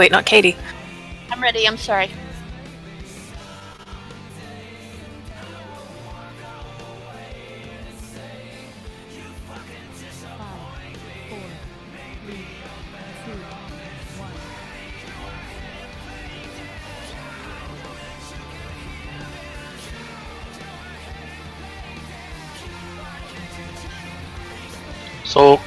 Wait, not Katie. I'm ready. I'm sorry. So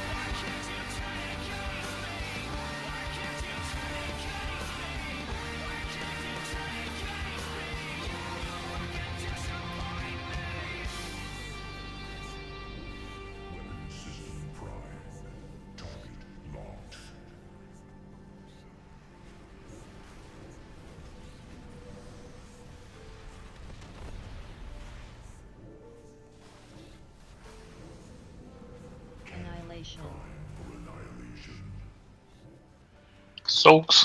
Soaks.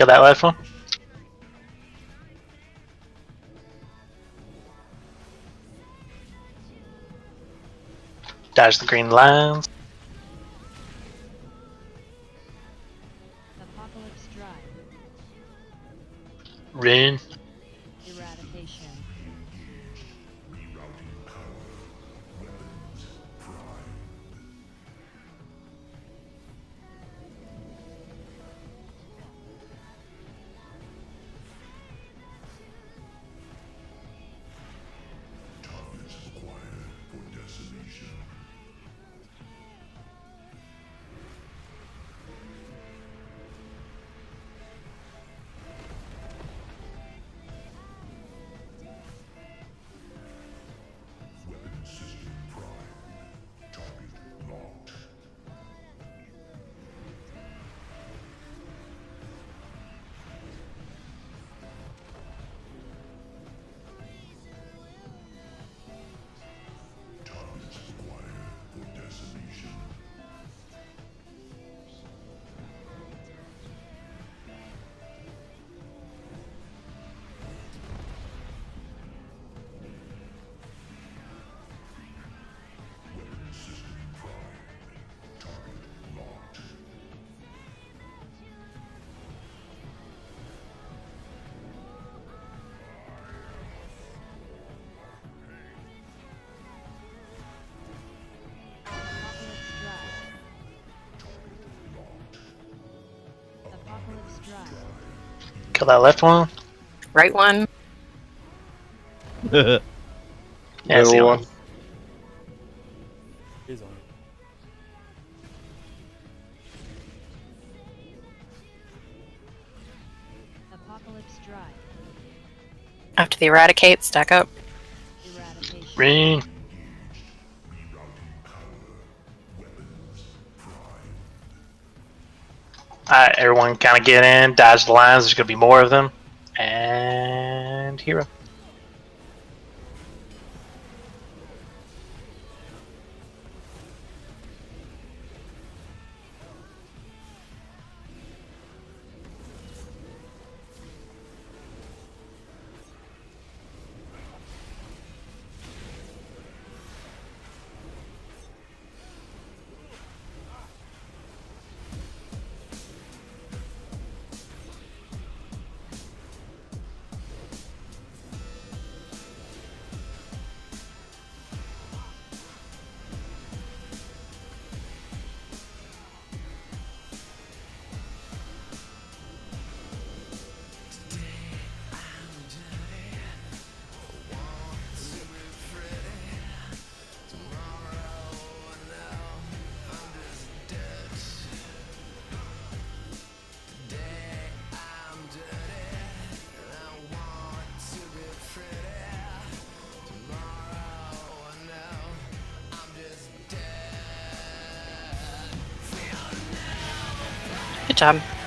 Kill that last one. Dodge the green lines. Apocalypse Drive. Rune. Kill that left one. Right one. Yeah, it's the one. one. He's on. Apocalypse Drive. After the eradicate, stack up. Eradication. Alright, everyone kind of get in, dodge the lines, there's going to be more of them. And hero. Good job.